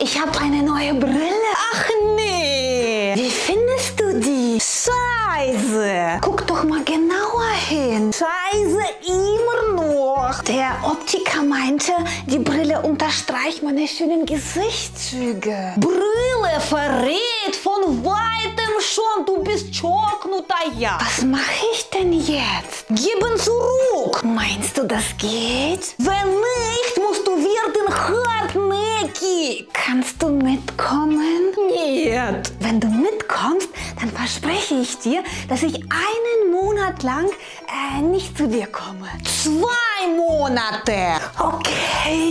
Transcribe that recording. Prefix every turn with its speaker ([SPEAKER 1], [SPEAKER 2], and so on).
[SPEAKER 1] ich habe eine neue Brille. Ach nee. Wie findest du die? Scheiße. Guck doch mal genauer hin. Scheiße, immer noch. Der Optiker meinte, die Brille unterstreicht meine schönen Gesichtszüge. Brille verrät von weitem schon, du bist Choknutaya. Was mache ich denn jetzt? Geben zurück. Meinst du, das geht? Wenn nicht, Kannst du mitkommen? Nicht. Wenn du mitkommst, dann verspreche ich dir, dass ich einen Monat lang äh, nicht zu dir komme. Zwei Monate. Okay.